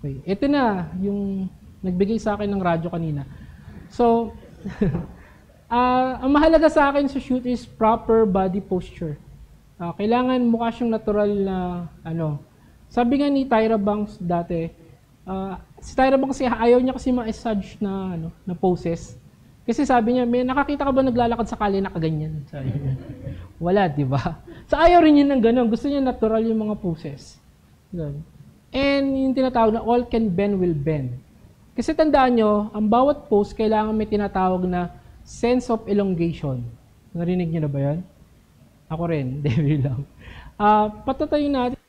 Okay. Ito na, yung nagbigay sa akin ng radyo kanina. So, ah ang mahalaga sa akin sa shoot is proper body posture. Ah, kailangan mukha siyang natural na, ano, sabi nga ni Tyra Banks dati, ah, si Tyra Banks kasi ayaw niya kasi ma-massage na, ano, na poses. Kasi sabi niya, may nakakita ka ba naglalakad sa kali na kaganyan? Wala, di ba? So ayaw rin niya ng ganun. Gusto niya natural yung mga poses. Ganun. And yung tinatawag na all can bend will bend. Kasi tandaan nyo, ang bawat pose kailangan may tinatawag na sense of elongation. Narinig niyo na ba yan? Ako rin, Debbie lang. Ah, patatayin natin,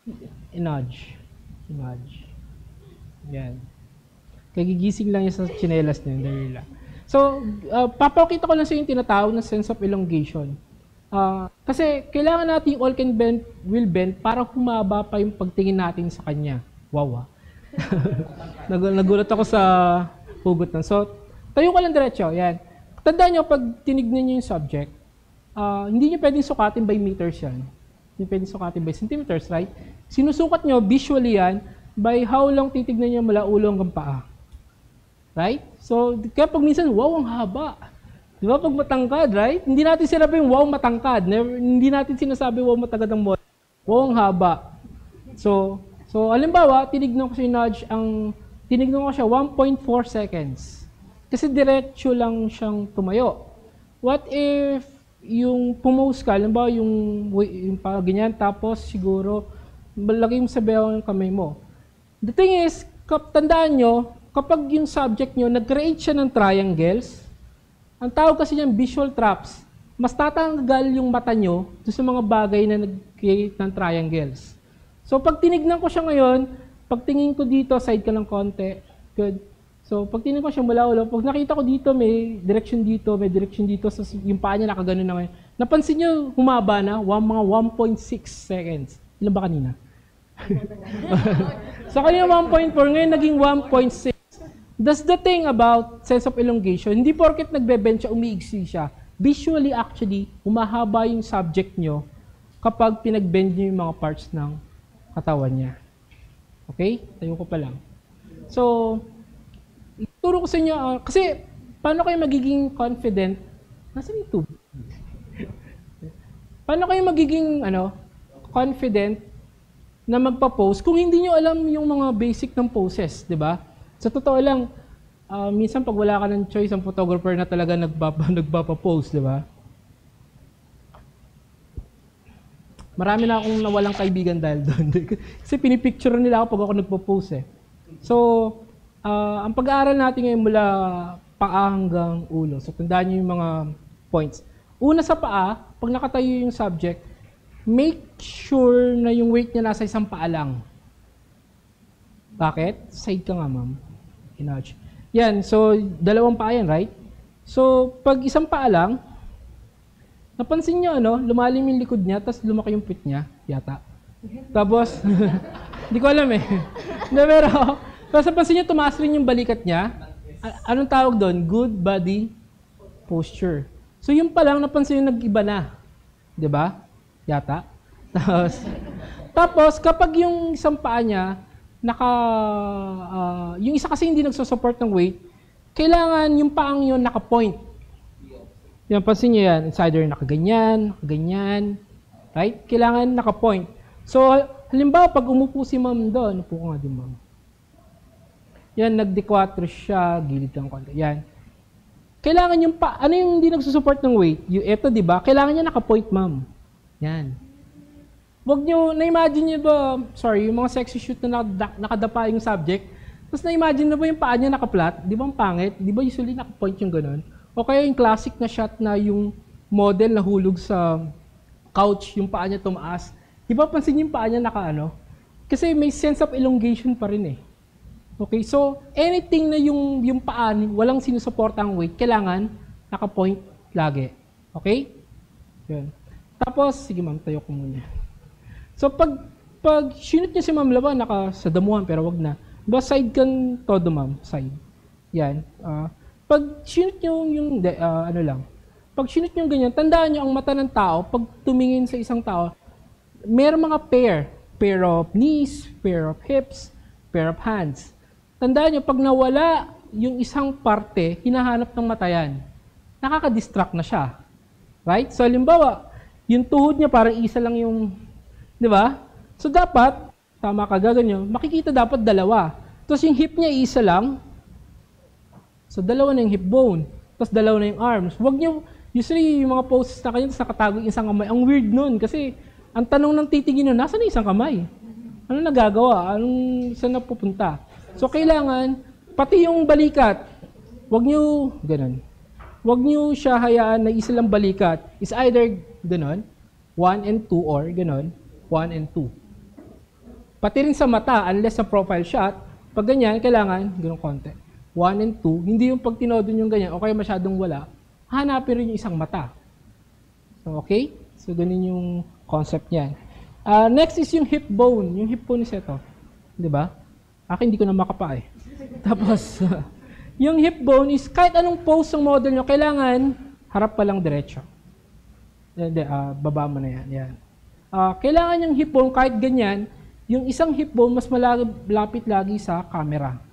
nudge. Nudge. Yan. Kagigising lang yan sa chinelas niya, Debbie lang. So, uh, papakita ko lang sa yung tinatawag na sense of elongation. Ah, kasi kailangan natin all can bend, will bend para humaba pa yung pagtingin natin sa kanya. Wow, ah. Nag- Nagulat ako sa hugot ng. So, tayo ka lang diretso. Yan. Tandaan nyo, pag tinignan nyo yung subject, ah, hindi nyo pwedeng sukatin by meters yan. Hindi pwedeng sukatin by centimeters, right? Sinusukat nyo visually yan by how long titignan nyo mula ulo hanggang paa. Right? So, kaya pag minsan, wow, ang haba. Di ba? Pag matangkad, right? Hindi natin sinabi yung wow, matangkad. Never, hindi natin sinasabi wow, matagad ang model. Wow, ang haba. So, so halimbawa, tinignan ko si Nudge, ang tinignan ko siya 1.4 seconds. Kasi diretso lang siyang tumayo. What if yung pumose ka, halimbawa yung, yung pa, ganyan, tapos siguro, malagay mo sa bewa yung kamay mo. The thing is, kap, tandaan nyo, kapag yung subject nyo, nag-create siya ng triangles, ang tawag kasi niyan visual traps, mas tatanggal yung mata nyo sa mga bagay na nag-create ng triangles. So pag tinignan ko siya ngayon, pag tingin ko dito, side ka ng konti, good. So pag tinignan ko siya mula ulo, pag nakita ko dito, may direction dito, may direction dito, so yung paa niya nakaganon na ngayon. Napansin niyo, humaba na, one, mga 1.6 seconds. Ilan ba kanina? so kanina 1.4, ngayon naging 1.6. That's the thing about sense of elongation. Hindi porket nagbe-bend siya, umiigsi siya. Visually, actually, umahaba yung subject nyo kapag pinag-bend nyo yung mga parts ng katawan niya. Okay? Tayo ko pa lang. So, turo ko sa inyo, ah, kasi paano kayo magiging confident? Nasaan yung tube? paano kayo magiging ano, confident na magpa-pose kung hindi nyo alam yung mga basic ng poses, di ba? Sa totoo lang, uh, minsan pag wala ka ng choice, ang photographer na talaga nagbapa, nagpapa-pose, di ba? Marami na akong nawalang kaibigan dahil doon. Kasi pinipicture nila ako pag ako nagpo-pose eh. So, uh, ang pag-aaral natin ngayon mula paa hanggang ulo. So, tandaan niyo yung mga points. Una sa paa, pag nakatayo yung subject, make sure na yung weight niya nasa isang paa lang. Bakit? Side ka nga, ma'am. Inarch. Yan, so dalawang paa yan, right? So, pag isang paa lang, napansin nyo, ano, lumalim yung likod niya, tapos lumaki yung pit niya, yata. Tapos, hindi ko alam eh. Hindi, pero, tapos napansin nyo, tumaas rin yung balikat niya. A- anong tawag doon? Good body posture. So, yung pa lang, napansin nyo, nag-iba na. Di ba? Yata. Tapos, tapos, kapag yung isang paa niya, naka, uh, yung isa kasi hindi nagsusupport ng weight, kailangan yung paang yun naka-point. Yan, pansin nyo yan. It's either nakaganyan, nakaganyan, right? Kailangan naka-point. So, halimbawa, pag umupo si ma'am doon, upo ko nga din ma'am. Yan, nagdequatro siya, gilid lang konti. Yan. Kailangan yung pa, ano yung hindi nagsusupport ng weight? Yung, eto, di ba? Kailangan niya naka-point, ma'am. Yan. Wag nyo, na-imagine nyo ba, sorry, yung mga sexy shoot na nakadapa yung subject, tapos na-imagine na ba yung paa niya naka-flat? Di ba ang pangit? Di ba usually naka-point yung ganun? O kaya yung classic na shot na yung model na hulog sa couch, yung paa niya tumaas. Di ba pansin yung paa niya naka-ano? Kasi may sense of elongation pa rin eh. Okay, so anything na yung, yung paa, walang sinusuportang weight, kailangan naka-point lagi. Okay? Yun. Tapos, sige ma'am, tayo ko muna. So pag pag sinut niya si Ma'am Laba, naka sa damuhan pero wag na. Ba side kan todo Ma'am, side. Yan. Uh, pag sinut niyo yung uh, ano lang. Pag sinut niyo ganyan, tandaan niyo ang mata ng tao pag tumingin sa isang tao, may mga pair, pair of knees, pair of hips, pair of hands. tandaan nyo, pag nawala yung isang parte, hinahanap ng mata yan. Nakaka-distract na siya. Right? So, halimbawa, yung tuhod niya parang isa lang yung, di ba? So, dapat, tama ka gaganyo, makikita dapat dalawa. Tapos yung hip niya isa lang, so dalawa na yung hip bone. Tapos dalawa na yung arms. Huwag niyo, usually yung mga poses na kanyan, sa katagong isang kamay, ang weird nun. Kasi, ang tanong ng titingin nun, nasa na isang kamay? Ano nagagawa? Anong, saan na pupunta? So, kailangan, pati yung balikat, huwag niyo, ganun. Huwag niyo siya hayaan na isa lang balikat. Is either, ganun, 1 and 2 or ganun, 1 and 2. Pati rin sa mata, unless sa profile shot, pag ganyan, kailangan, ganun konti. 1 and 2, hindi yung pag tinodon yung ganyan, o kaya masyadong wala, hanapin rin yung isang mata. So, okay? So, ganun yung concept niyan. Uh, next is yung hip bone. Yung hip bone is ito. Di ba? Akin hindi ko na makapa eh. Tapos, yung hip bone is kahit anong pose ng model nyo, kailangan harap pa lang diretso. Hindi, uh, baba mo na yan. yan. Uh, kailangan yung hip bone, kahit ganyan, yung isang hip bone mas malapit lagi sa camera.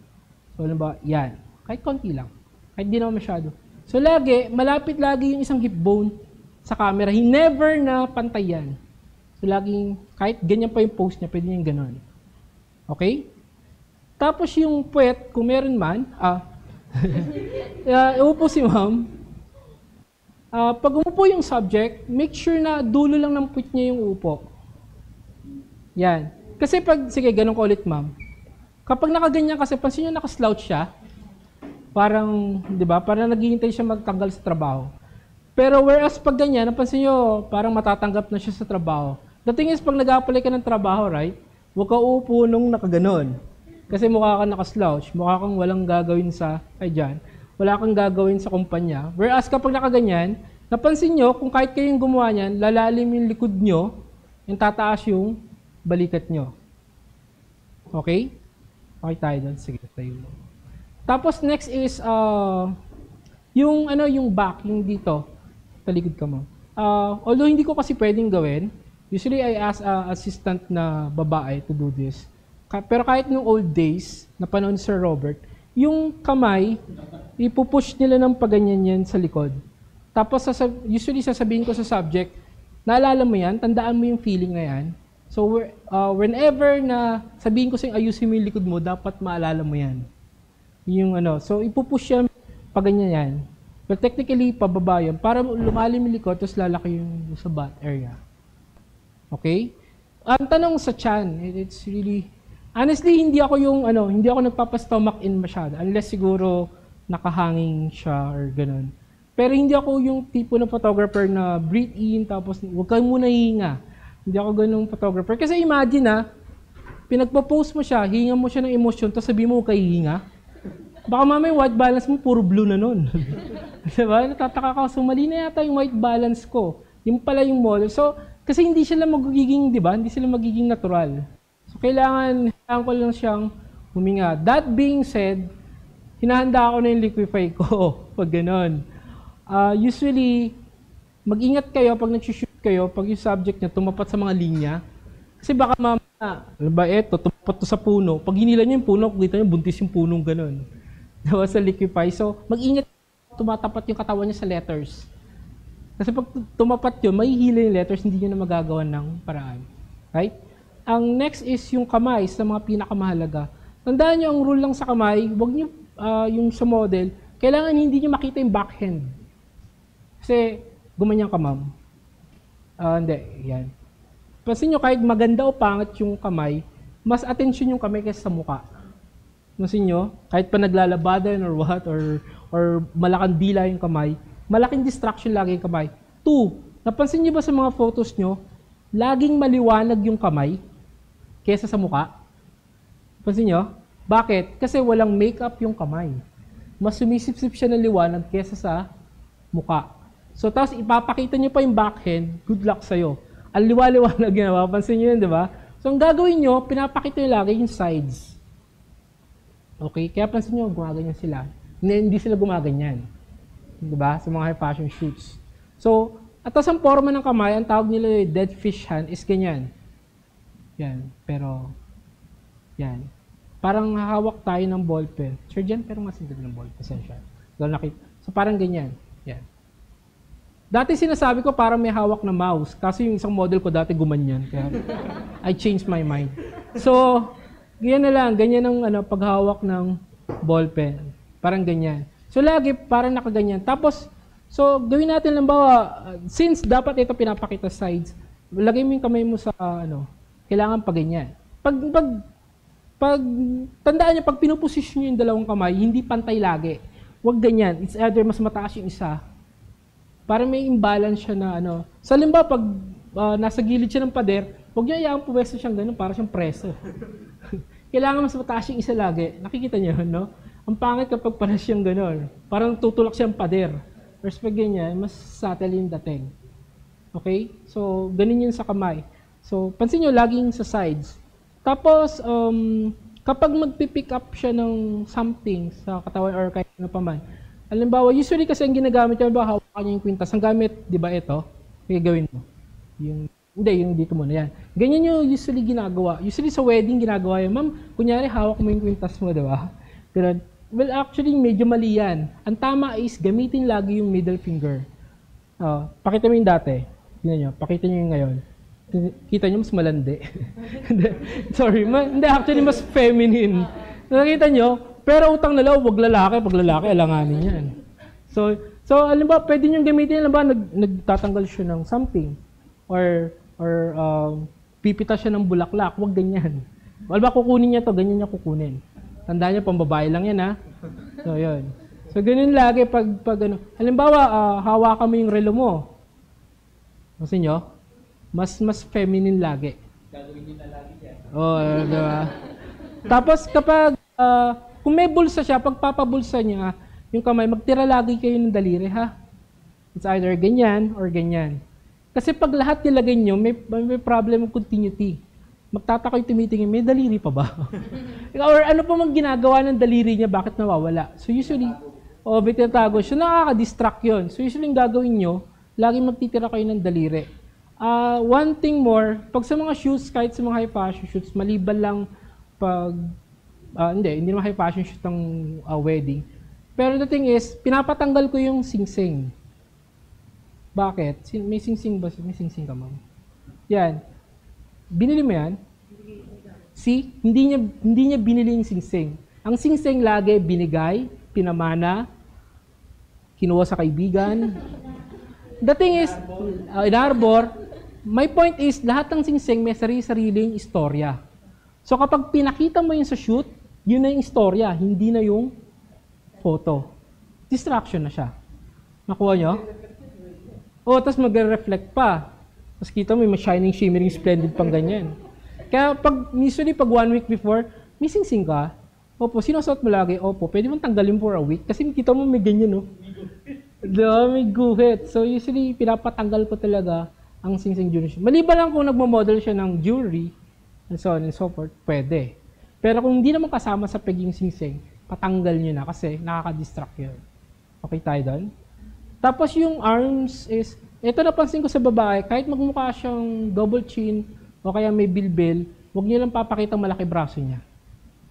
So, ano ba? Yan. Kahit konti lang. Kahit di naman masyado. So, lagi, malapit lagi yung isang hip bone sa camera. He never na pantay yan. So, laging, kahit ganyan pa yung pose niya, pwede niyang ganon. Okay? Tapos yung puwet, kung meron man, ah, uh, upo si ma'am. Uh, pag umupo yung subject, make sure na dulo lang ng puwet niya yung upo. Yan. Kasi pag, sige, ganun ko ulit ma'am. Kapag nakaganyan kasi, pansin nyo nakaslouch siya, parang, di ba, parang naghihintay siya magtanggal sa trabaho. Pero whereas pag ganyan, napansin nyo, parang matatanggap na siya sa trabaho. The thing is, pag nag-apply ka ng trabaho, right, huwag ka upo nung nakaganon. Kasi mukha kang nakaslouch, mukha kang walang gagawin sa, ay dyan, wala kang gagawin sa kumpanya. Whereas kapag nakaganyan, napansin nyo, kung kahit kayong gumawa niyan, lalalim yung likod nyo, yung tataas yung balikat nyo. Okay? Okay tayo doon. Sige, tayo mo. Tapos next is uh, yung ano yung back, yung dito. Talikod ka mo. Uh, although hindi ko kasi pwedeng gawin, usually I ask uh, assistant na babae to do this. Ka- pero kahit nung old days, na panahon ni Sir Robert, yung kamay, ipupush nila ng paganyan yan sa likod. Tapos sasab- usually sasabihin ko sa subject, naalala mo yan, tandaan mo yung feeling na yan, So, uh, whenever na sabihin ko sa'yo ayusin mo yung likod mo, dapat maalala mo yan. Yung ano, so ipupush yan pag ganyan yan. But technically, pababa yan. Para lumalim yung likod, tapos lalaki yung sa butt area. Okay? Ang tanong sa chan, it's really, honestly, hindi ako yung, ano, hindi ako nagpapa-stomach in masyado. Unless siguro nakahanging siya or ganun. Pero hindi ako yung tipo ng photographer na breathe in, tapos huwag kang muna hihinga hindi ako ganung photographer. Kasi imagine na, pinagpo-post mo siya, hinga mo siya ng emosyon, tapos sabi mo kay hinga. Baka mamay white balance mo, puro blue na nun. diba? Natataka ka, so mali na yata yung white balance ko. Yung pala yung model. So, kasi hindi sila magiging, di ba? Hindi sila magiging natural. So, kailangan, kailangan ko lang siyang huminga. That being said, hinahanda ako na yung liquify ko pag ganun. Uh, usually, mag-ingat kayo pag nag-shoot kayo pag yung subject niya tumapat sa mga linya. Kasi baka mamaya, ano ba eto, tumapat to sa puno. Pag hinila niyo yung puno, kita niyo buntis yung punong ganun. Diba sa liquify. So, mag-ingat tumatapat yung katawan niya sa letters. Kasi pag tumapat yun, may hila yung letters, hindi niyo na magagawa ng paraan. Right? Ang next is yung kamay sa mga pinakamahalaga. Tandaan niyo ang rule lang sa kamay, wag niyo uh, yung sa model, kailangan hindi niyo makita yung backhand. Kasi gumanyan ka ma'am, Uh, hindi, yan. Pansin nyo, kahit maganda o pangit yung kamay, mas attention yung kamay kaysa sa mukha. Pansin nyo, kahit pa naglalabadan or what, or, or malakang dila yung kamay, malaking distraction lagi yung kamay. Two, napansin nyo ba sa mga photos nyo, laging maliwanag yung kamay kaysa sa mukha? Pansin nyo? Bakit? Kasi walang makeup yung kamay. Mas sumisipsip siya ng liwanag kaysa sa mukha. So, tapos ipapakita nyo pa yung backhand, good luck sa'yo. Ang liwa-liwanag yun, mapapansin nyo yun, di ba? So, ang gagawin nyo, pinapakita nyo lagi yung sides. Okay? Kaya pansin nyo, gumaganyan sila. Hindi, sila gumaganyan. Di ba? Sa mga high fashion shoots. So, at ang forma ng kamay, ang tawag nila yung dead fish hand is ganyan. Yan. Pero, yan. parang hahawak tayo ng ballpen. Sir Jan, pero mas hindi ng ballpen. Pasensya. Dahil nakita. So parang ganyan. Yan. Dati sinasabi ko parang may hawak na mouse. Kasi yung isang model ko dati gumanyan. Kaya I changed my mind. So, ganyan na lang. Ganyan ang ano, paghawak ng ballpen. Parang ganyan. So, lagi parang nakaganyan. Tapos, so, gawin natin lang bawa, since dapat ito pinapakita sides, lagay mo yung kamay mo sa, ano, kailangan pa ganyan. Pag, pag, pag, tandaan nyo, pag pinuposisyon nyo yung dalawang kamay, hindi pantay lagi. Huwag ganyan. It's either mas mataas yung isa, para may imbalance siya na ano. Sa limba, pag uh, nasa gilid siya ng pader, huwag niyo iyang puwesto siyang ganun, para siyang preso. Kailangan mas mataas yung isa lagi. Nakikita niyo, no? Ang pangit kapag para siyang ganun. Parang tutulak siyang pader. Or pag ganyan, mas subtle yung dating. Okay? So, ganun yun sa kamay. So, pansin nyo, laging sa sides. Tapos, um, kapag magpipick up siya ng something sa katawan or kahit ano pa man, Halimbawa, usually kasi ang ginagamit niya, ba, hawakan niya yung kwintas. Ang gamit, di ba ito? Kaya gawin mo. Yung, hindi, yung dito muna, yan. Ganyan yung usually ginagawa. Usually sa wedding ginagawa yan. Ma'am, kunyari, hawak mo yung kwintas mo, di ba? Ganun. Well, actually, medyo mali yan. Ang tama is, gamitin lagi yung middle finger. Uh, pakita mo yung dati. Tingnan nyo, pakita nyo yung ngayon. Kita nyo, mas malandi. Sorry, ma- hindi, actually, mas feminine. Nakita nyo, pero utang na loob, wag lalaki, pag lalaki, alanganin yan. So, so alam ba, pwede nyo gamitin, alam ba, nag, nagtatanggal siya ng something. Or, or um, pipita siya ng bulaklak, wag ganyan. Alam ba, kukunin niya to, ganyan niya kukunin. Tandaan niya, pambabae lang yan, ha? So, yun. So, ganun lagi pag, pag ano. Halimbawa, uh, hawakan mo yung relo mo. Kasi nyo, mas, mas feminine lagi. Gagawin niyo na lagi yan. Oo, oh, diba? Tapos, kapag, uh, kung may bulsa siya, pagpapabulsa niya, yung kamay, magtira lagi kayo ng daliri, ha? It's either ganyan or ganyan. Kasi pag lahat nilagay nyo, may, may problem ng continuity. Magtataka yung tumitingin, may daliri pa ba? or ano pa mang ginagawa ng daliri niya, bakit nawawala? So usually, o oh, bitatago siya, nakaka-distract yun. So usually yung gagawin nyo, laging magtitira kayo ng daliri. Uh, one thing more, pag sa mga shoes, kahit sa mga high fashion shoes, maliban lang pag uh, hindi, hindi naman high fashion shoot ng uh, wedding. Pero the thing is, pinapatanggal ko yung sing-sing. Bakit? May sing-sing ba? May sing-sing ka, ma'am? Yan. Binili mo yan? See? Hindi niya, hindi niya binili yung sing-sing. Ang sing-sing lagi binigay, pinamana, kinuha sa kaibigan. The thing is, uh, in Arbor, my point is, lahat ng sing-sing may sarili-sariling istorya. So kapag pinakita mo yun sa shoot, yun na yung istorya, hindi na yung photo. Distraction na siya. Nakuha nyo? O, oh, tapos magre-reflect pa. Tapos kita mo, may shining, shimmering, splendid pang ganyan. Kaya pag, usually pag one week before, missing sing ka, opo, sinusuot mo lagi, opo, pwede mong tanggalin for a week. Kasi kita mo may ganyan, no? Diba, may guhit. So usually, pinapatanggal ko talaga ang sing-sing jewelry. Maliban lang kung nagmo-model siya ng jewelry, and so on and so forth, pwede. Pero kung hindi naman kasama sa pagiging singsing, patanggal nyo na kasi nakaka-distract yun. Okay tayo doon? Tapos yung arms is, ito napansin ko sa babae, kahit magmukha siyang double chin o kaya may bilbil, huwag niyo lang papakita malaki braso niya.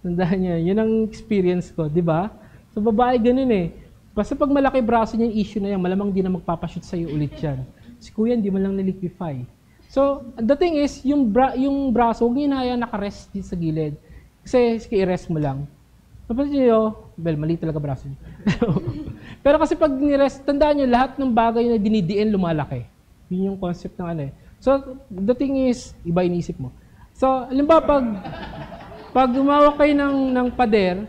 Tandaan niya, yun ang experience ko, di ba? Sa babae, ganun eh. Basta pag malaki braso niya, issue na yan, malamang di na magpapashoot sa'yo ulit yan. Si kuya, hindi mo lang niliquify. So, the thing is, yung, bra yung braso, huwag niyo na nakarest sa gilid. Kasi, i-rest mo lang. Napansin nyo, well, mali talaga braso niyo. Pero kasi pag ni-rest, tandaan nyo, lahat ng bagay na dinidiin, lumalaki. Yun yung concept ng ano eh. So, the thing is, iba inisip mo. So, alam ba, pag, pag umawak kayo ng, ng pader,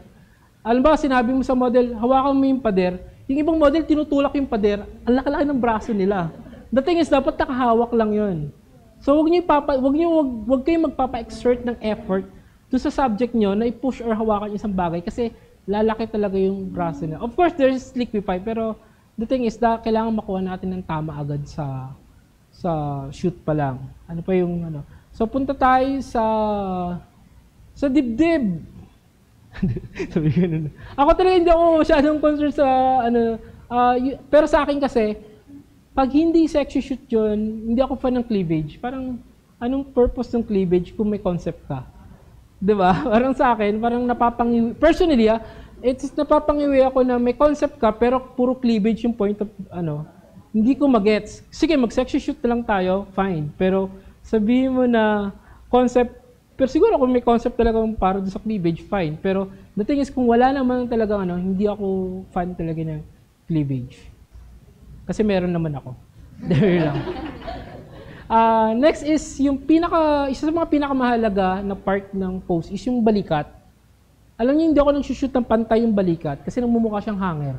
alam ba, sinabi mo sa model, hawakan mo yung pader, yung ibang model, tinutulak yung pader, ang laki-laki ng braso nila. The thing is, dapat nakahawak lang yon. So, wag niyo ipapa, wag niyo wag, wag kayong magpapa-exert ng effort doon sa subject niyo na i-push or hawakan isang bagay kasi lalaki talaga yung braso niya. Of course, there's liquify, pero the thing is, da, kailangan makuha natin ng tama agad sa sa shoot pa lang. Ano pa yung ano. So, punta tayo sa sa dibdib. Sabi ko Ako talaga hindi ako masyadong concerned sa ano, uh, pero sa akin kasi, pag hindi sexy shoot yun, hindi ako fan ng cleavage. Parang, anong purpose ng cleavage kung may concept ka? ba? Parang sa akin, parang napapangiwi. Personally, ah, it's napapangiwi ako na may concept ka pero puro cleavage yung point of ano. Hindi ko magets. Sige, mag-sexy shoot lang tayo, fine. Pero sabihin mo na concept pero siguro kung may concept talaga para sa cleavage, fine. Pero the thing is, kung wala naman talaga ano, hindi ako fan talaga ng cleavage. Kasi meron naman ako. There lang. Uh, next is yung pinaka, isa sa mga pinakamahalaga na part ng pose is yung balikat. Alam niyo, hindi ako nag-shoot ng pantay yung balikat kasi namumukha siyang hanger.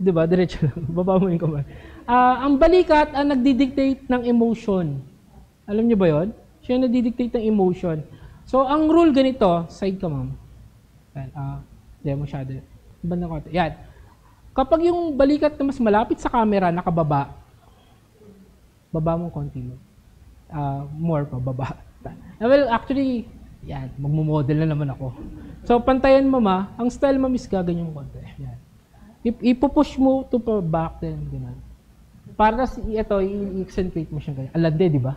Di ba? Diretso lang. Baba mo yung kamay. Uh, ang balikat ang nagdi-dictate ng emotion. Alam niyo ba yon? Siya yung nagdi-dictate ng emotion. So, ang rule ganito, side ka ma'am. Yan, uh, hindi masyado. Bandang konti. Yan. Kapag yung balikat na mas malapit sa camera, nakababa, baba mo konti mo. Uh, more pa, baba. well, actually, yan, magmo-model na naman ako. So, pantayan mo ma, ang style mo is gaganyan mo konti. Yan. Ipupush mo to pa back then, ganun. Para si ito, i-accentuate mo siya ganyan. Alande, di ba?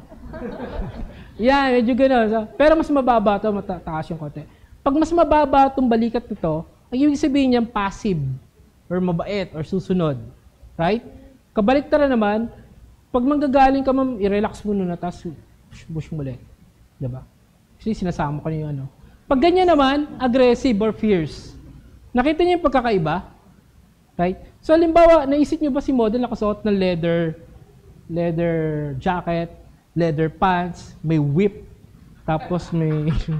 yan, medyo gano'n. So, pero mas mababa to, matataas yung konti. Pag mas mababa itong balikat nito, ang ibig sabihin niyan passive or mabait or susunod. Right? Kabaliktara naman, pag manggagaling ka, ma'am, i-relax mo na, tapos push, mo ulit. Diba? Kasi sinasama ko yung ano. Pag ganyan naman, aggressive or fierce. Nakita niyo yung pagkakaiba? Right? So, halimbawa, naisip niyo ba si model nakasuot ng leather, leather jacket, leather pants, may whip, tapos may...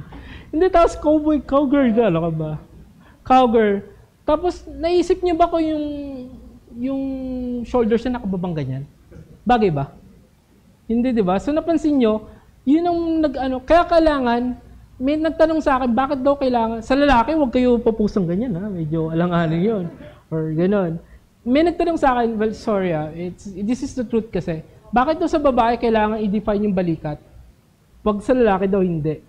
Hindi, tapos cowboy, cowgirl ka, ka ba? Cowgirl. Tapos, naisip niyo ba ko yung yung shoulders niya nakababang ganyan? Bagay ba? Hindi, di ba? So napansin nyo, yun ang nag-ano, kaya kailangan, may nagtanong sa akin, bakit daw kailangan, sa lalaki, huwag kayo papusang ganyan, ha? Medyo alang-alang yun. Or gano'n. May nagtanong sa akin, well, sorry ah, it's, this is the truth kasi. Bakit daw sa babae kailangan i-define yung balikat? Pag sa lalaki daw hindi.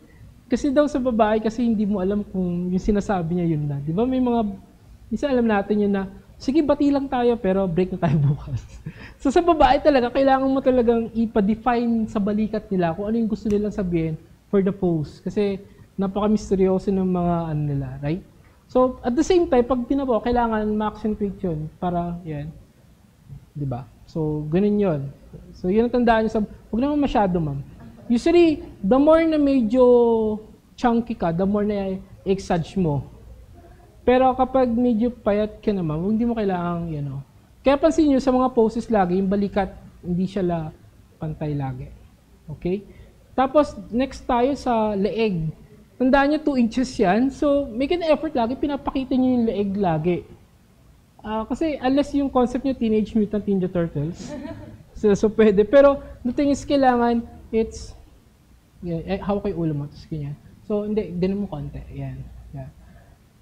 Kasi daw sa babae, kasi hindi mo alam kung yung sinasabi niya yun na. Di ba may mga, minsan alam natin yun na, sige, bati lang tayo, pero break na tayo bukas. so sa babae talaga, kailangan mo talagang ipa-define sa balikat nila kung ano yung gusto nilang sabihin for the pose. Kasi napaka-misteryoso ng mga ano nila, right? So, at the same time, pag tinapo, kailangan ma-accentuate yun para, yan. Di ba? So, ganun yun. So, yun ang tandaan nyo sa, huwag naman masyado, ma'am. Usually, the more na medyo chunky ka, the more na exage mo, pero kapag medyo payat ka naman, hindi mo kailangang, you know. Kaya pansin nyo, sa mga poses lagi, yung balikat, hindi siya la pantay lagi. Okay? Tapos, next tayo sa leeg. Tandaan nyo, 2 inches yan. So, make an effort lagi, pinapakita nyo yung leeg lagi. Uh, kasi, unless yung concept nyo, Teenage Mutant Ninja Turtles. so, so, pwede. Pero, the thing is, kailangan, it's, yeah, eh, hawak kayo ulo mo, tapos ganyan. So, hindi, din mo konti. Yan. Yan.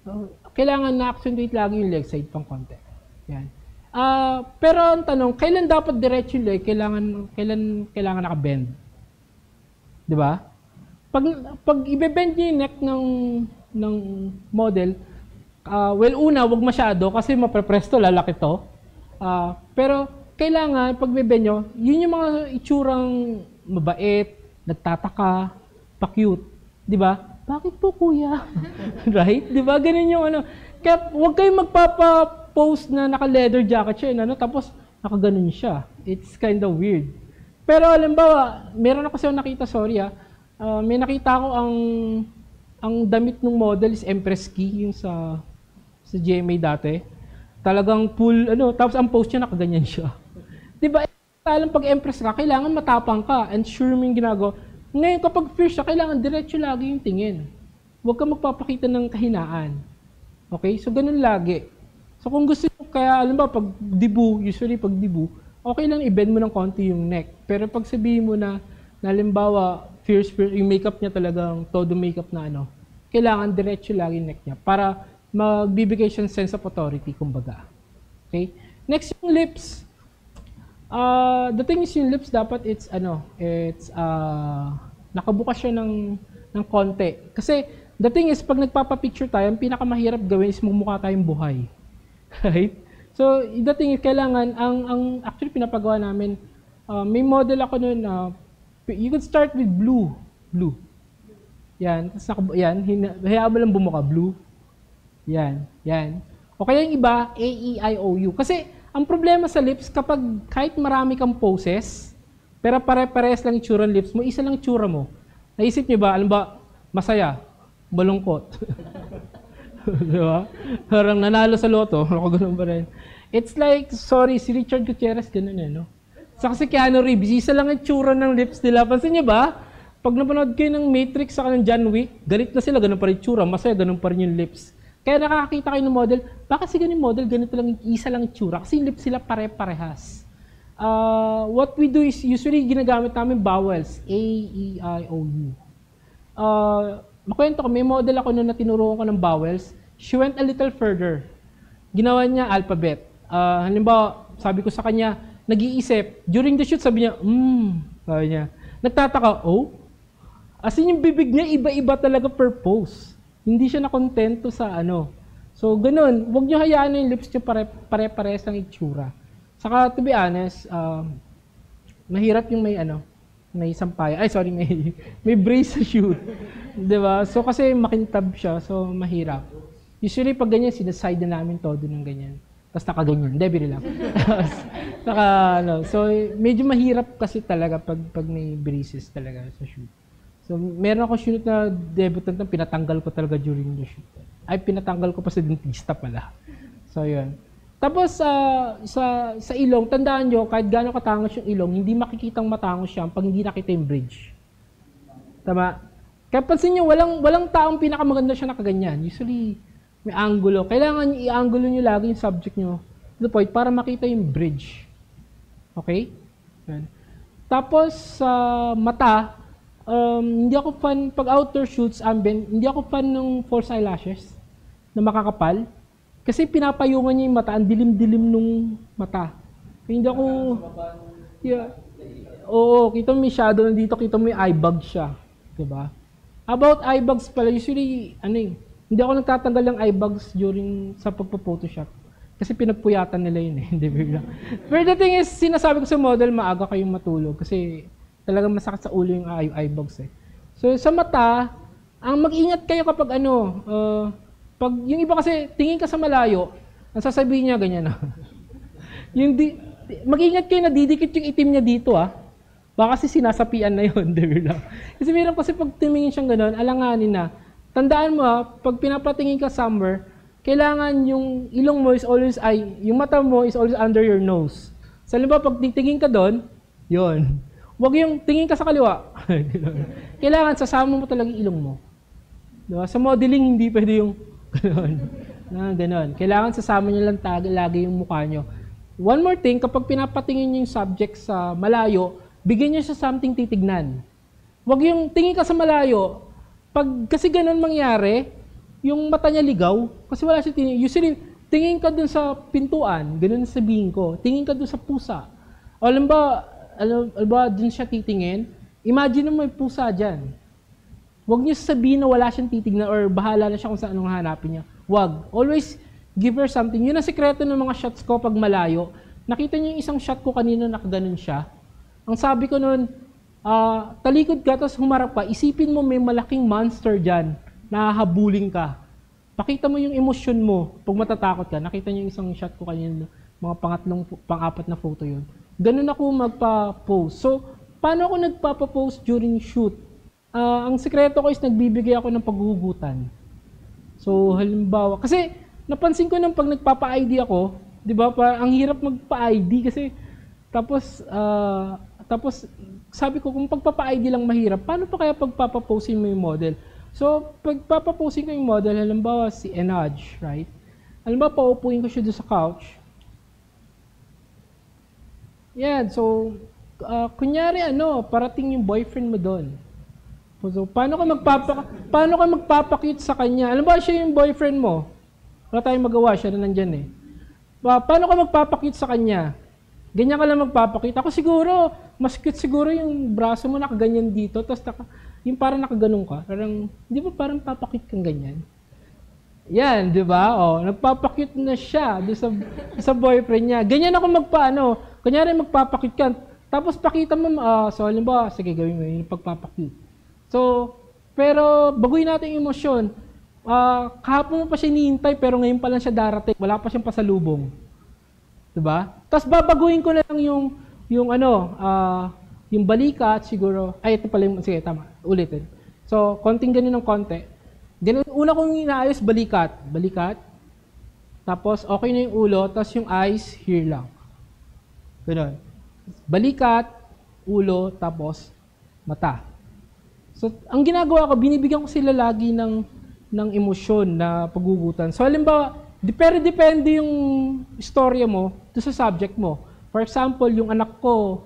So, kailangan na-accentuate lagi yung leg side pang konti. Yan. Uh, pero ang tanong, kailan dapat diretso yung leg? Kailangan, kailan, kailangan naka-bend? Di ba? Pag, pag i-bend niyo yung neck ng, ng model, uh, well, una, wag masyado kasi maprepresto, lalaki to. Uh, pero, kailangan, pag bend nyo, yun yung mga itsurang mabait, nagtataka, pa-cute. Di ba? Bakit po kuya? right? Di ba? Ganun yung ano. Kaya huwag kayong magpapa-post na naka-leather jacket siya, ano, tapos nakaganon siya. It's kind of weird. Pero alimbawa, meron ako siya nakita, sorry ah, uh, may nakita ko ang ang damit ng model is Empress Key, yung sa sa GMA dati. Talagang full, ano, tapos ang post niya nakaganyan siya. Di ba? Alam pag Empress ka, kailangan matapang ka and sure mo yung ginagawa. Ngayon, kapag fierce siya, kailangan diretso lagi yung tingin. Huwag ka magpapakita ng kahinaan. Okay? So, ganun lagi. So, kung gusto nyo, kaya alam ba, pag dibu, usually pag dibu, okay lang i-bend mo ng konti yung neck. Pero pag sabihin mo na, na halimbawa, fierce, fierce, yung makeup niya talagang todo makeup na ano, kailangan diretso lagi yung neck niya para magbibigay siyang sense of authority, kumbaga. Okay? Next yung lips. Uh, the thing is yung lips dapat it's ano, it's uh, nakabukas siya ng ng konti. Kasi the thing is pag nagpapa-picture tayo, ang pinakamahirap gawin is mumukha tayong buhay. Right? So, the thing is kailangan ang ang actually pinapagawa namin uh, may model ako noon na uh, you could start with blue, blue. Yan. Tapos naka, yan. Hayaan mo lang bumuka. Blue. Yan. Yan. O kaya yung iba, A, E, I, O, U. Kasi, ang problema sa lips, kapag kahit marami kang poses, pero pare-pares lang itsura ng lips mo, isa lang itsura mo. Naisip niyo ba, alam ba, masaya, malungkot. Di ba? Parang nanalo sa loto, ako ganun pa rin. It's like, sorry, si Richard Gutierrez, ganun eh, no? Sa kasi Keanu Reeves, isa lang ang tsura ng lips nila. Pansin niyo ba? Pag napanood kayo ng Matrix sa ng John Wick, galit na sila, ganun pa rin tsura, masaya, ganun pa rin yung lips. Kaya nakakakita kayo ng model, baka si ganun model, ganito lang, isa lang tsura. Kasi yung lips sila pare-parehas. Uh, what we do is, usually ginagamit namin vowels, A, E, I, O, U. Uh, makwento ko, may model ako noon na tinuruan ko ng vowels. She went a little further. Ginawa niya alphabet. Uh, halimbawa, sabi ko sa kanya, nag-iisip. During the shoot, sabi niya, hmm, sabi niya. Nagtataka, oh? As in, yung bibig niya, iba-iba talaga per pose hindi siya nakontento sa ano. So, ganun. Huwag nyo hayaan yung lips pare, pare-pares ang itsura. Saka, to be honest, uh, mahirap yung may ano, may sampay. Ay, sorry, may, may brace sa shoot. Di ba? So, kasi makintab siya, so mahirap. Usually, pag ganyan, sinaside na namin todo ng ganyan. Tapos nakaganyan. Hindi, biro lang. naka, ano, so, medyo mahirap kasi talaga pag, pag may braces talaga sa shoot. So, meron ako shoot na debutant na pinatanggal ko talaga during the shoot. Ay, pinatanggal ko pa sa dentista pala. So, yun. Tapos, uh, sa, sa ilong, tandaan nyo, kahit gaano katangos yung ilong, hindi makikitang matangos siya pag hindi nakita yung bridge. Tama? Kaya pansin nyo, walang, walang taong pinakamaganda siya nakaganyan. Usually, may angulo. Kailangan i-angulo nyo lagi yung subject nyo to the point para makita yung bridge. Okay? Yan. Tapos, sa uh, mata, um, hindi ako fan, pag outdoor shoots, ambient, hindi ako fan ng false eyelashes na makakapal. Kasi pinapayungan niya yung mata, ang dilim-dilim nung mata. Hindi ako... Yeah. Oo, kita mo may shadow dito, kita mo yung eye bag siya. Diba? About eye bags pala, usually, ano eh, hindi ako nagtatanggal ng eye bags during sa pagpo-photoshop. Kasi pinagpuyatan nila yun eh, hindi bigla. But the thing is, sinasabi ko sa model, maaga kayong matulog. Kasi talagang masakit sa ulo yung eye, eye bags eh. So sa mata, ang mag-ingat kayo kapag ano, uh, pag yung iba kasi tingin ka sa malayo, ang sasabihin niya ganyan na. yung di, mag-ingat kayo na didikit yung itim niya dito ah. Baka kasi sinasapian na yun, di ba? Kasi meron kasi pag tumingin siyang gano'n, alanganin na. Tandaan mo ah, pag pinapatingin ka somewhere, kailangan yung ilong mo is always, ay, yung mata mo is always under your nose. Sa so, pag titingin ka doon, yon Huwag yung tingin ka sa kaliwa. Kailangan sasama mo talaga yung ilong mo. Diba? Sa modeling, hindi pwede yung Na, gano'n. Kailangan sasama niyo lang tag, lagi yung mukha nyo. One more thing, kapag pinapatingin niyo yung subject sa malayo, bigyan niyo siya something titignan. Huwag yung tingin ka sa malayo, pag kasi ganun mangyari, yung mata niya ligaw, kasi wala siya tingin. Usually, tingin ka dun sa pintuan, ganun sabihin ko. Tingin ka dun sa pusa. O alam ba, alam, alam ba, dun siya titingin, imagine mo may pusa dyan. Huwag niyo sabihin na wala siyang titignan or bahala na siya kung saan anong hanapin niya. Huwag. Always give her something. Yun ang sekreto ng mga shots ko pag malayo. Nakita niyo yung isang shot ko kanina nakaganon siya. Ang sabi ko noon, uh, talikod ka tapos humarap ka, isipin mo may malaking monster dyan na habulin ka. Pakita mo yung emosyon mo pag matatakot ka. Nakita niyo yung isang shot ko kanina, mga pangatlong, pang-apat na photo yun ganun ako magpa-post. So, paano ako nagpapa-post during shoot? Uh, ang sekreto ko is nagbibigay ako ng paghuhugutan. So, halimbawa, kasi napansin ko nang pag nagpapa-ID ako, 'di ba? Pa, ang hirap magpa-ID kasi tapos uh, tapos sabi ko kung pagpapa-ID lang mahirap, paano pa kaya pagpapa-posting mo yung model? So, pagpapa-posting ko yung model, halimbawa si Enaj, right? Halimbawa, paupuin ko siya doon sa couch yan, so, uh, kunyari ano, parating yung boyfriend mo doon. So, paano ka magpapa paano ka magpapakute sa kanya? Alam ba siya yung boyfriend mo? Wala tayong magawa, siya na nandyan eh. Pa paano ka magpapakute sa kanya? Ganyan ka lang magpapakita. Ako siguro, mas cute siguro yung braso mo nakaganyan dito, tapos naka, yung parang nakaganon ka. Parang, di ba parang papakit kang ganyan? Yan, di ba? Oh, nagpapakute na siya do sa, sa boyfriend niya. Ganyan ako magpaano. Kunyari magpapakute ka. Tapos pakita mo, uh, so halimbawa, sige gawin mo yung pagpapakute. So, Pero baguhin natin yung emosyon. Ah, kahapon mo pa siya hinihintay pero ngayon pa lang siya darating. Wala pa siyang pasalubong. 'Di ba? Tapos babaguhin ko na lang yung yung ano, ah, yung balikat siguro. Ay, ito pala yung, sige, tama. Ulitin. So, konting ganun ng konti. Ganun, una kong inaayos, balikat. Balikat. Tapos, okay na yung ulo. Tapos yung eyes, here lang. Ganun. Balikat, ulo, tapos mata. So, ang ginagawa ko, binibigyan ko sila lagi ng, ng emosyon na pagugutan. So, halimbawa, pero depende yung istorya mo to sa subject mo. For example, yung anak ko,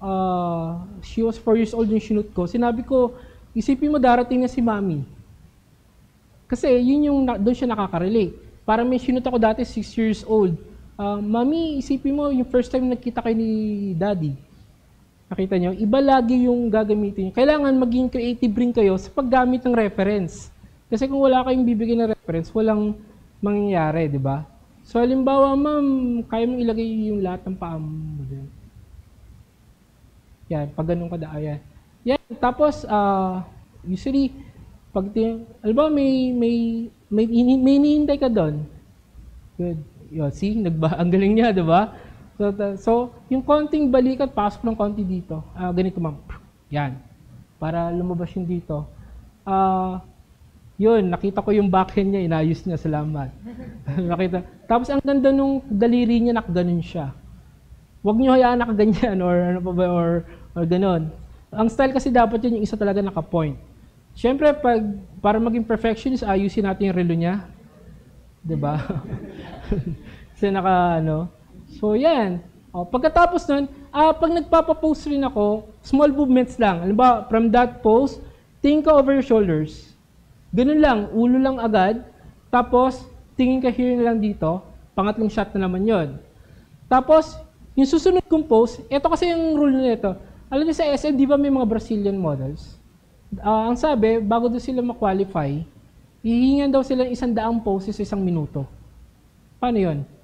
uh, she was 4 years old yung sinut ko. Sinabi ko, isipin mo darating na si mami. Kasi yun yung, doon siya nakaka-relate. Para may sinut ako dati, 6 years old. Uh, mami, isipin mo, yung first time nagkita kayo ni daddy. Nakita nyo? Iba lagi yung gagamitin nyo. Kailangan maging creative rin kayo sa paggamit ng reference. Kasi kung wala kayong bibigyan ng reference, walang mangyayari, di ba? So, halimbawa, ma'am, kaya mong ilagay yung lahat ng paa mo dun. Yan, pag ganun kada, ayan. Yan, tapos, uh, usually, pag, halimbawa, may, may, may, may, may hinihintay ka doon. Good. Yun, see, nagba, ang galing niya, di ba? So, yung konting balikat, pasok ng konti dito. Uh, ganito, ma'am. Yan. Para lumabas yung dito. Uh, yun, nakita ko yung backhand niya, inayos niya, salamat. nakita. Tapos ang ganda nung daliri niya, nakaganon siya. Huwag niyo hayaan nakaganyan or ano pa ba, or, or ganon. Ang style kasi dapat yun, yung isa talaga naka-point. Siyempre, pag, para maging perfectionist, ayusin natin yung relo niya. ba? Diba? Kasi naka, ano. So, yan. O, pagkatapos nun, uh, pag nagpapapost rin ako, small movements lang. Alam ba, from that pose, think ka over your shoulders. Ganun lang, ulo lang agad. Tapos, tingin ka here na lang dito. Pangatlong shot na naman yon. Tapos, yung susunod kong pose, ito kasi yung rule nito. Alam niyo sa SM, di ba may mga Brazilian models? Uh, ang sabi, bago daw sila ma-qualify, hihingan daw sila isang daang poses sa isang minuto. Paano yon?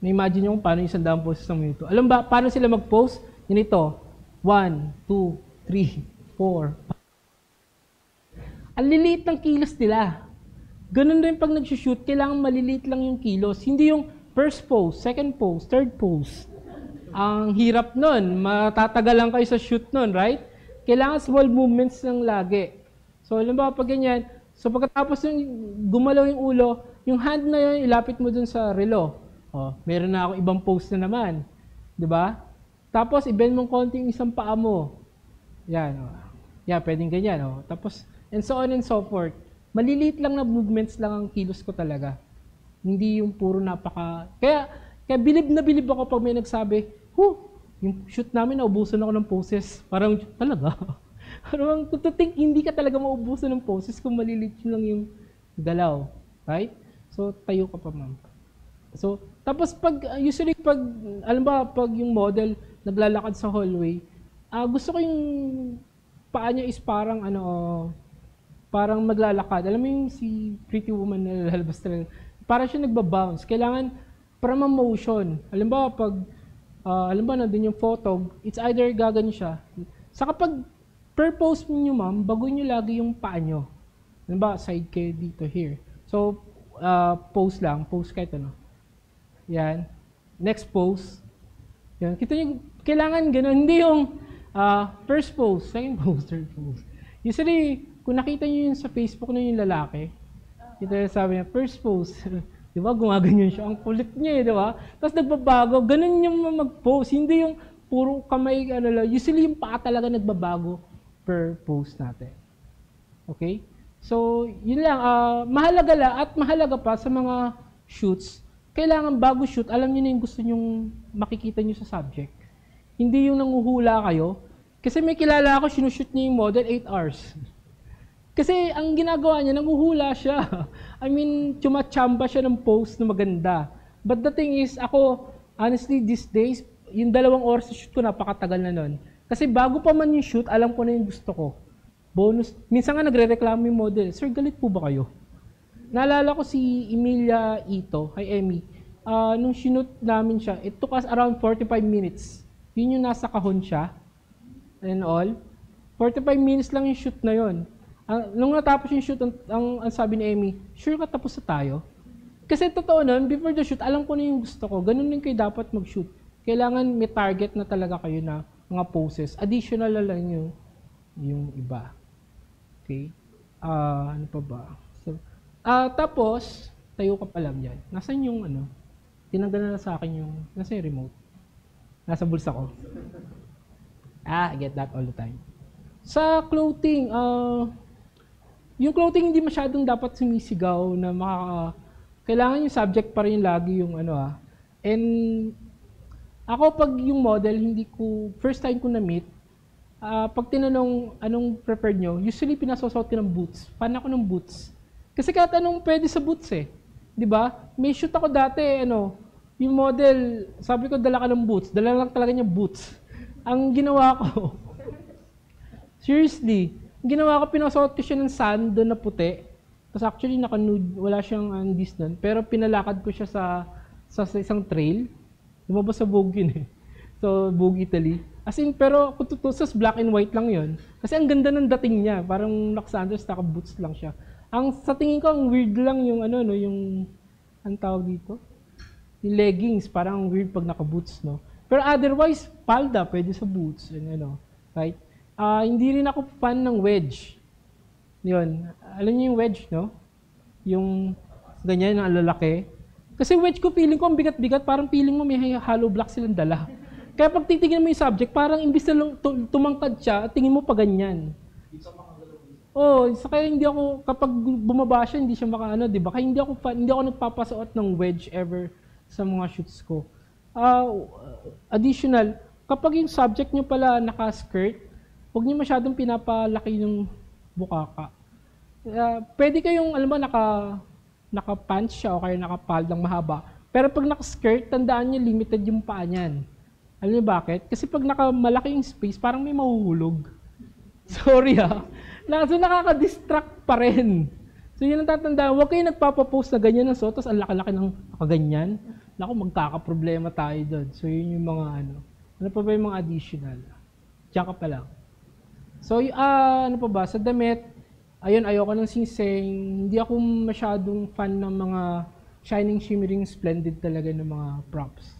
Na-imagine nyo kung paano isang daang poses isang minuto. Alam ba, paano sila mag-pose? Ganito. 1, 2, 3, 4, ang liliit ng kilos nila. Ganun din pag nag-shoot, kailangan maliliit lang yung kilos. Hindi yung first pose, second pose, third pose. Ang hirap nun. Matatagal lang kayo sa shoot nun, right? Kailangan small movements lang lagi. So, alam ba, pag ganyan, so pagkatapos yung gumalaw yung ulo, yung hand na yun, ilapit mo dun sa relo. Oh, meron na ako ibang pose na naman. 'Di ba? Tapos, i-bend mo konting isang paa mo. Yan. Oh. Yan, pwedeng ganyan. Oh. Tapos, and so on and so forth. Maliliit lang na movements lang ang kilos ko talaga. Hindi yung puro napaka... Kaya, kaya bilib na bilib ako pag may nagsabi, Huh, yung shoot namin, naubusan ako ng poses. Parang, talaga? Parang, to think, hindi ka talaga maubusan ng poses kung maliliit lang yung galaw. Right? So, tayo ka pa, ma'am. So, tapos pag, usually pag, alam ba, pag yung model naglalakad sa hallway, uh, gusto ko yung paa niya is parang, ano, parang maglalakad. Alam mo yung si Pretty Woman na lalabas talaga. Para siya nagbabounce. Kailangan from a motion. Alam ba, pag, uh, alam ba, nandun yung photo, it's either gagan siya. Sa kapag per post niyo ma'am, baguhin niyo lagi yung paa niyo. Alam ba, side kayo dito, here. So, uh, pose lang, pose kahit ano. Yan. Next pose. Yan. Kita niyo, kailangan ganun. Hindi yung uh, first pose, second pose, third pose. Usually, kung nakita niyo yun sa Facebook na yung lalaki, kita niyo sabi niya, first pose. di ba? Gumaganyan siya. Ang kulit niya eh, di ba? Tapos nagbabago. Ganun yung mag-pose. Hindi yung puro kamay, ano lang. Usually yung paa talaga nagbabago per pose natin. Okay? So, yun lang. Uh, mahalaga la at mahalaga pa sa mga shoots, kailangan bago shoot, alam niyo na yung gusto nyong makikita niyo sa subject. Hindi yung nanguhula kayo. Kasi may kilala ako, sinushoot niya yung model 8 hours. Kasi ang ginagawa niya, nanguhula siya. I mean, chumachamba siya ng post na maganda. But the thing is, ako, honestly, these days, yung dalawang oras sa shoot ko, napakatagal na nun. Kasi bago pa man yung shoot, alam ko na yung gusto ko. Bonus. Minsan nga nagre-reklamo yung model, Sir, galit po ba kayo? Naalala ko si Emilia Ito, hi Emmy. Uh, nung shoot namin siya, it took us around 45 minutes. Yun yung nasa kahon siya and all. 45 minutes lang yung shoot na yon. Ah, nung natapos yung shoot, ang, ang, ang sabi ni Amy, sure ka tapos na tayo? Kasi totoo nun, before the shoot, alam ko na yung gusto ko. Ganun din kayo dapat mag-shoot. Kailangan may target na talaga kayo na mga poses. Additional na lang yung, yung iba. Okay? Ah, ano pa ba? Ah, tapos, tayo ka pa lang yan. Nasaan yung ano? Tinanggal na sa akin yung, nasa yung remote? Nasa bulsa ko. Ah, I get that all the time. Sa clothing, ah, yung clothing hindi masyadong dapat sumisigaw na makaka... Kailangan yung subject pa rin lagi yung ano ah. And ako pag yung model, hindi ko, first time ko na-meet, ah, pag tinanong anong preferred nyo, usually pinasosot ko ng boots. Fan ako ng boots. Kasi kahit anong pwede sa boots eh. 'Di ba? May shoot ako dati, ano, yung model, sabi ko dala ka ng boots. Dala lang talaga niya boots. Ang ginawa ko, seriously, ginawa ko, pinasuot ko siya ng sand doon na puti. Tapos actually, naka-nude, wala siyang undies doon. Pero pinalakad ko siya sa, sa, sa isang trail. Lumabas sa Vogue yun eh. So, Vogue Italy. As in, pero kung tutusas, black and white lang yon Kasi ang ganda ng dating niya. Parang naka-sandals, naka-boots lang siya. Ang sa tingin ko, ang weird lang yung ano, no, yung, ang tawag dito? Yung leggings, parang weird pag naka-boots, no? Pero otherwise, palda, pwede sa boots, and ano, right? Ah, hindi rin ako fan ng wedge. Yun. Alam niyo yung wedge, no? Yung ganyan, ang lalaki. Kasi wedge ko, feeling ko ang bigat-bigat, parang feeling mo may hollow block silang dala. Kaya pag titignan mo yung subject, parang imbis na tumangkad siya, tingin mo pa ganyan. Oh, sa kaya hindi ako kapag bumaba siya hindi siya makaano, 'di ba? Kaya hindi ako hindi ako nagpapasuot ng wedge ever sa mga shoots ko. Ah, additional, kapag yung subject nyo pala naka-skirt, huwag niyo masyadong pinapalaki yung bukaka. Ah, pwede kayong alam mo naka naka-pants siya o kaya naka-paldang mahaba. Pero pag naka-skirt, tandaan niyo limited yung paa niyan. Alam niyo bakit? Kasi pag naka malaki yung space, parang may mahuhulog. Sorry ha. Na, so nakaka-distract pa rin. So yun ang tatandaan. Huwag kayo nagpapapost na ganyan ng suot, tapos ang laki-laki ng nakaganyan. Naku, magkakaproblema tayo doon. So yun yung mga ano. Ano pa ba yung mga additional? Diyan ka pa lang. So, ah, ano pa ba? Sa damit, ayun, ayoko ng singsing. Hindi ako masyadong fan ng mga shining, shimmering, splendid talaga ng mga props.